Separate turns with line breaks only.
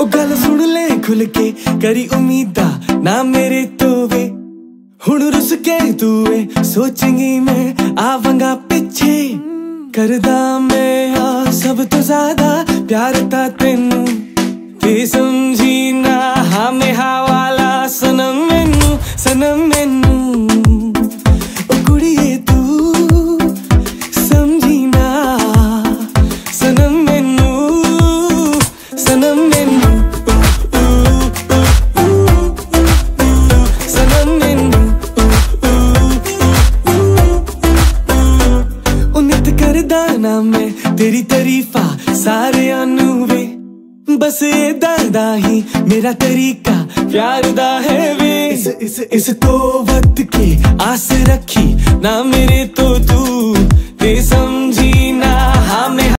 ओ गल सुन ले खुल के, करी उम्मीदा ना मेरे तो वे। हुन रुस के तू वे, सोचेंगी मैं आवंगा पीछे। कर दा मैं आ, सब तो ज़्यादा प्यार था तेनू। ते समझी ना, हा मैं हा वाला सनम मेनू सनम मेनू। I'm मैनू, सनम ਕਰਦਾ ਨਾ ਮੈਂ ਤੇਰੀ ਤਾਰੀਫਾਂ ਸਾਰਿਆਂ ਨੂੰ ਵੇ ਬਸ ਏਦਾਂ ਦਾ ਹੀ ਮੇਰਾ ਤਰੀਕਾ ਪਿਆਰ ਦਾ ਹੈ ਵੇ ਇਸ ਇਸ ਇਸ ਤੋਂ ਵੱਧ ਕੇ ਆਸ ਰੱਖੀ ਨਾ ਮੇਰੇ ਤੋਂ